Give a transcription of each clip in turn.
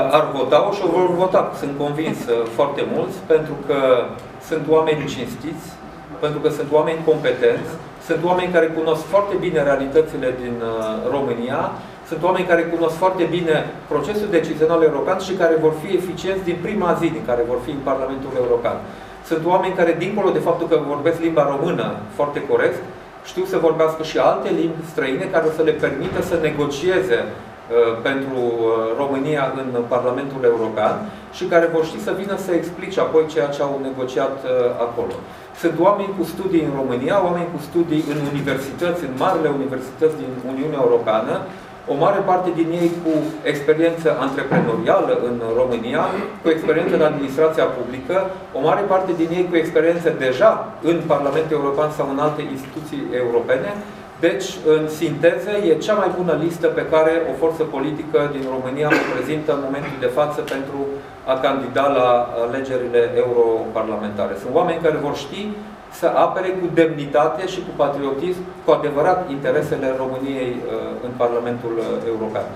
ar vota-o și o vor vota, sunt convins, uh, foarte mulți, pentru că sunt oameni cinstiți, pentru că sunt oameni competenți, sunt oameni care cunosc foarte bine realitățile din uh, România, sunt oameni care cunosc foarte bine procesul decizional european și care vor fi eficienți din prima zi din care vor fi în Parlamentul European. Sunt oameni care, dincolo de faptul că vorbesc limba română foarte corect, știu să vorbească și alte limbi străine care o să le permită să negocieze Uh, pentru uh, România în Parlamentul European și care vor ști să vină să explice apoi ceea ce au negociat uh, acolo. Sunt oameni cu studii în România, oameni cu studii în universități, în marile universități din Uniunea Europeană, o mare parte din ei cu experiență antreprenorială în România, cu experiență în administrația publică, o mare parte din ei cu experiență deja în Parlamentul European sau în alte instituții europene deci, în sinteză, e cea mai bună listă pe care o forță politică din România o prezintă în momentul de față pentru a candida la alegerile europarlamentare. Sunt oameni care vor ști să apere cu demnitate și cu patriotism cu adevărat interesele României uh, în Parlamentul uh, European.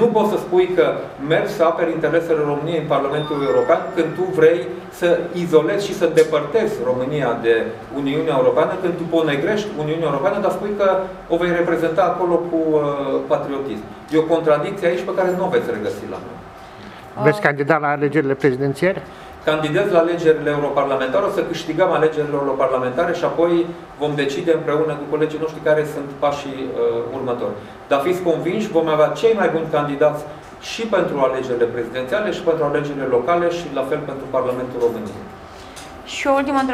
Nu poți să spui că mergi să aperi interesele României în Parlamentul European când tu vrei să izolezi și să depărtezi România de Uniunea Europeană, când tu ponegrești Uniunea Europeană, dar spui că o vei reprezenta acolo cu uh, patriotism. E o contradicție aici pe care nu o veți regăsi la noi. Veți candida la alegerile prezidențiale? Candidez la alegerile europarlamentare, o să câștigăm alegerile europarlamentare și apoi vom decide împreună cu colegii noștri care sunt pașii uh, următori. Dar fiți convinși, vom avea cei mai buni candidați și pentru alegerile prezidențiale și pentru alegerile locale și la fel pentru Parlamentul României. Și o ultimă întrebare.